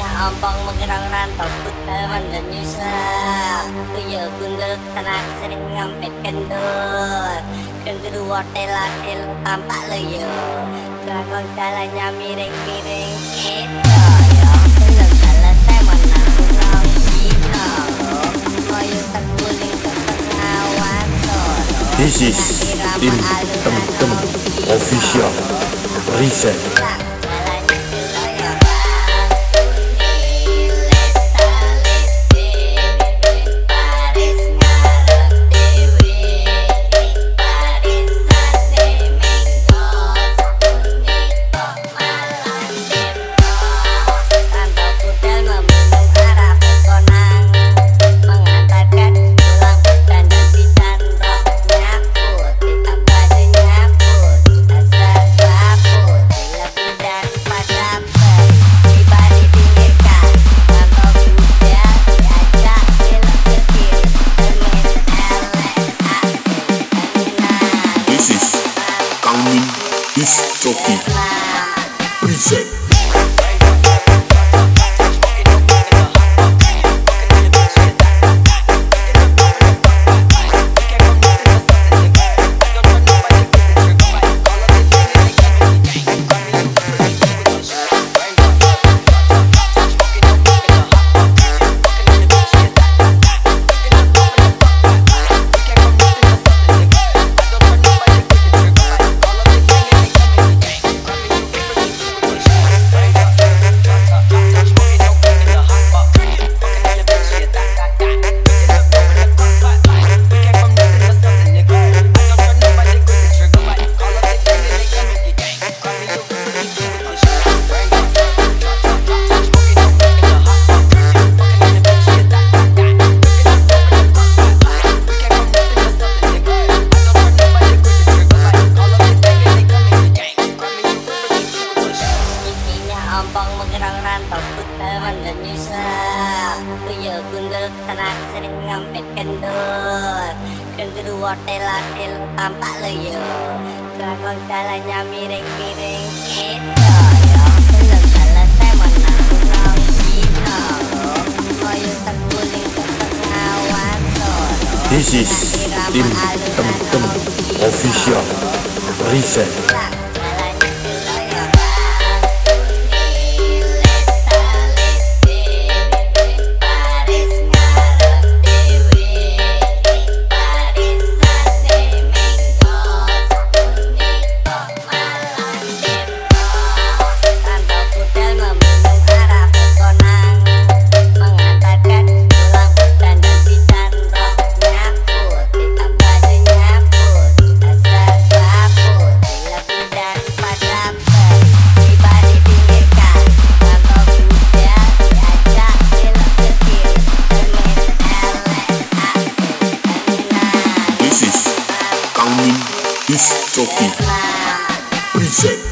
Giginya ompong menggerang rantau Teman dan nyusah Tuyul gundul tenak sering ngampet kendul Kendur wortel atil tampak leyo Kelakon jalannya miring-miring Itu ya Belum selesai menang Rong Cina Koyo terguling ke pengawan solo This is tim temen-temen official. Reset. Is Teman dan nyusah Tuyul gundul tenak sering ngampet kendul Kendur wortel atil tampak leyo Kelakon jalannya miring-miring Itu Belum selesai menang Rong Cina Koyo terguling ke pengawan solo This is tim temen-temen official. Reset. Islam.